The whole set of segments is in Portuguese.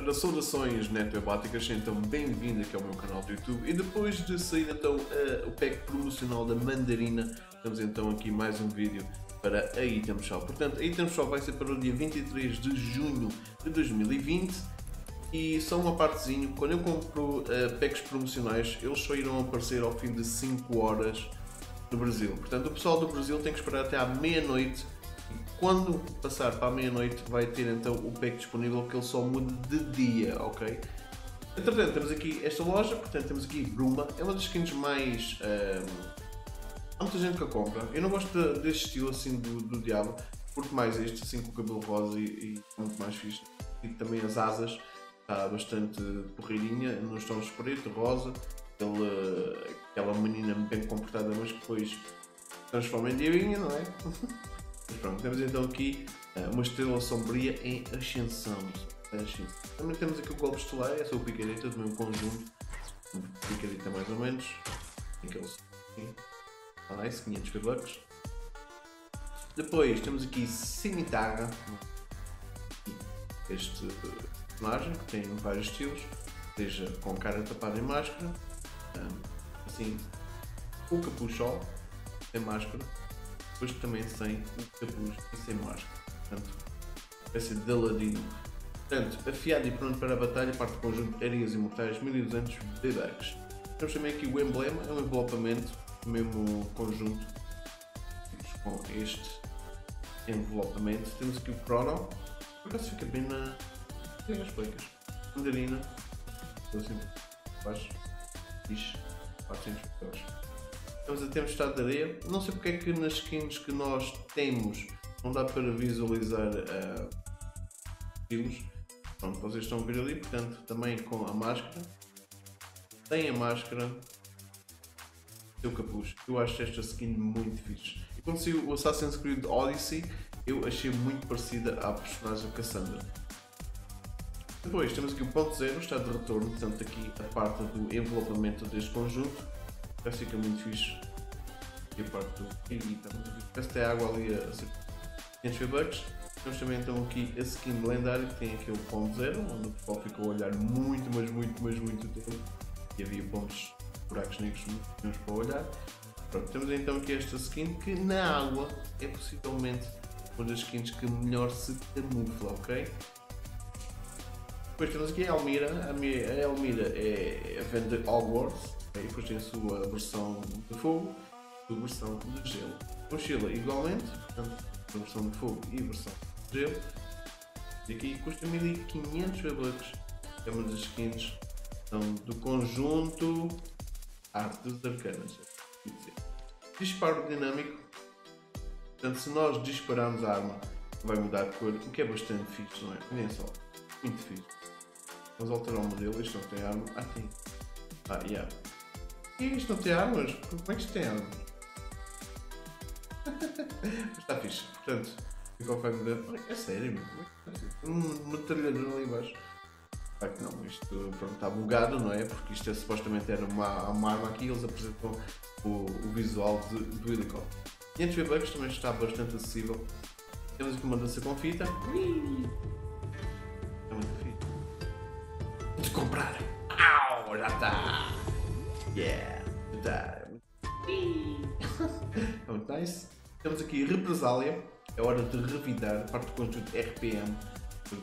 Para saudações netwebáticas, então bem-vindo aqui ao meu canal do YouTube e depois de sair então uh, o pack promocional da mandarina, temos então aqui mais um vídeo para a Item Shop. Portanto, a Item Shop vai ser para o dia 23 de junho de 2020 e só uma partezinha, quando eu compro uh, packs promocionais, eles só irão aparecer ao fim de 5 horas no Brasil. Portanto, o pessoal do Brasil tem que esperar até à meia-noite quando passar para a meia-noite vai ter então o pack disponível que ele só muda de dia, ok? Entretanto, temos aqui esta loja, portanto temos aqui Bruma, é uma das skins mais... Um, há muita gente que a compra, eu não gosto de, deste estilo assim do, do Diabo, porque mais este assim com o cabelo rosa e, e muito mais fixe. E também as asas, está bastante porreirinha, nos tons preto, rosa, ele, aquela menina bem comportada mas que depois transforma em diabinha, não é? Pronto, temos então aqui uh, uma estrela sombria em ascensão. ascensão. Também temos aqui o golpe estelar, essa é o picareta do mesmo conjunto. Picareta mais ou menos. Aqueles. Nice, 500 V-Bucks. Depois temos aqui Cimitaga. Este personagem que tem vários estilos, seja com cara tapada em máscara, um, assim, o capuchol, sem máscara, depois também sem o capuz e sem máscara. Portanto, espécie de ladino. Portanto, afiado e pronto para a batalha, parte do conjunto areias imortais 1200 B-Bucks. Temos também aqui o emblema, é um envelopamento, mesmo conjunto com este envelopamento. Temos aqui o Chrono, por acaso fica bem na. Tem as plecas. Mandarina, assim, baixo, fixe, 400 euros. Estamos a tempestade de areia. Não sei porque é que nas skins que nós temos não dá para visualizar uh, estilos. Pronto, vocês estão a ver ali, portanto, também com a máscara. Tem a máscara, tem o capuz. Eu acho esta skin muito fixe. E quando saiu o Assassin's Creed Odyssey, eu achei muito parecida à personagem Cassandra. Depois temos aqui o ponto zero, está de retorno, portanto aqui a parte do envelopamento deste conjunto já fica muito fixe. E a parte do e está muito fixe. Parece que tem água ali a 500 V-Bucks. Temos também então aqui a skin lendária que tem aquele ponto zero, onde o pessoal ficou a olhar muito, mas muito, mas muito tempo. E havia pontos, buracos negros muito para olhar. Pronto, temos então aqui esta skin que na água é possivelmente uma das skins que melhor se camufla, ok? Depois temos aqui a Elmira, a Elmira é a venda Hogwarts, e depois tem a sua versão de fogo e a versão de gelo. Mochila igualmente, portanto, a versão de fogo e a versão de gelo. E aqui custa 1500 V-Bucks. É uma das skins então, do conjunto Arte dos Arcanas. Disparo dinâmico. Portanto, se nós dispararmos a arma, vai mudar de cor, o que é bastante fixe, não é? Nem só. Muito fixe. Vamos alterar o modelo. Isto não tem arma. Ah, tem. Ah, yeah. E isto não tem armas? Como é que isto tem armas? está fixe. Portanto, ficou vai me É sério, meu. Um metralhador ali embaixo. Claro que não, isto pronto, está bugado, não é? Porque isto é, supostamente era uma, uma arma aqui e eles apresentam o, o visual de, do helicóptero. 500 V-Bucks também está bastante acessível. Temos aqui uma dança com fita. É De comprar. Au, já está. Yeah! Tá. muito nice. Temos aqui represália. É hora de revidar parte do conjunto RPM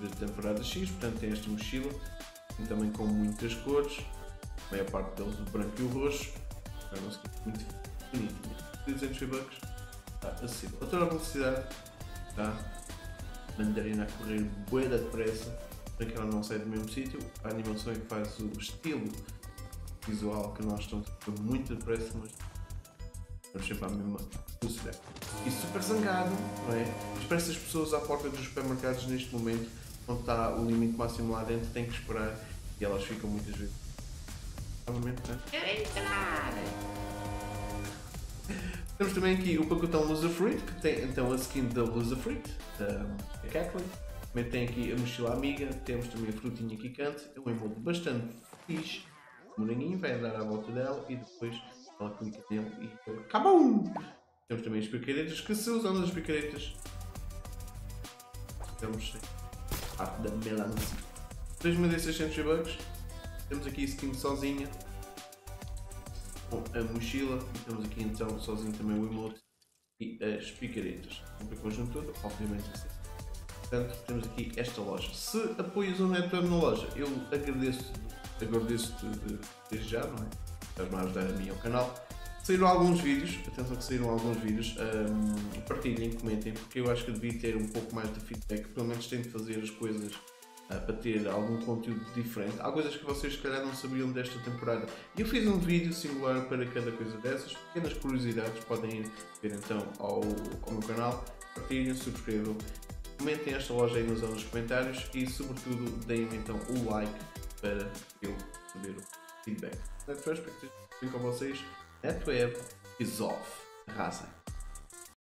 da temporada X. Portanto, tem esta mochila. E também com muitas cores. A maior parte deles o branco e o roxo. É uma skin muito bonito. 200 V-Bucks. Está acessível. A toda a velocidade. Tá? Mandarina a correr bué depressa. Para que ela não sai do mesmo sítio. A animação é que faz o estilo visual que nós estamos muito depressa, mas vamos sempre à mesma velocidade. E super zangado, não é? Espera as pessoas à porta dos supermercados neste momento, onde está o limite máximo lá dentro, têm que esperar e elas ficam muitas vezes. Novamente, não é? Quero entrar! Temos também aqui o pacotão Loser Fruit, que tem então a skin da Loser Fruit, da Kathleen. Também tem aqui a mochila amiga, temos também a frutinha quicante, é um emote bastante fixe moranguinho, vai andar à volta dela e depois ela clica nele e acabou! Temos também as picaretas que se usam nas picaretas. Temos a arte da melancia. 2600 bucks. Temos aqui a skin sozinha com a mochila e temos aqui então sozinho também o emote e as picaretas. Um conjunto todo, obviamente assim. Portanto, temos aqui esta loja. Se apoias o NetWeb na loja, eu agradeço, agradeço de, desde já, não é? Estás-me a ajudar a mim ao canal. Saíram alguns vídeos, atenção que saíram alguns vídeos, um, partilhem, comentem, porque eu acho que devia ter um pouco mais de feedback, pelo menos tento fazer as coisas uh, para ter algum conteúdo diferente. Há coisas que vocês se calhar não sabiam desta temporada. Eu fiz um vídeo singular para cada coisa dessas, pequenas curiosidades, podem ir ver então ao, ao meu canal, partilhem, subscrevam, comentem esta loja aí nos, comentários e sobretudo deem então o like para eu saber o feedback. Estejam bem com vocês. NetWeb is off. Arrasem.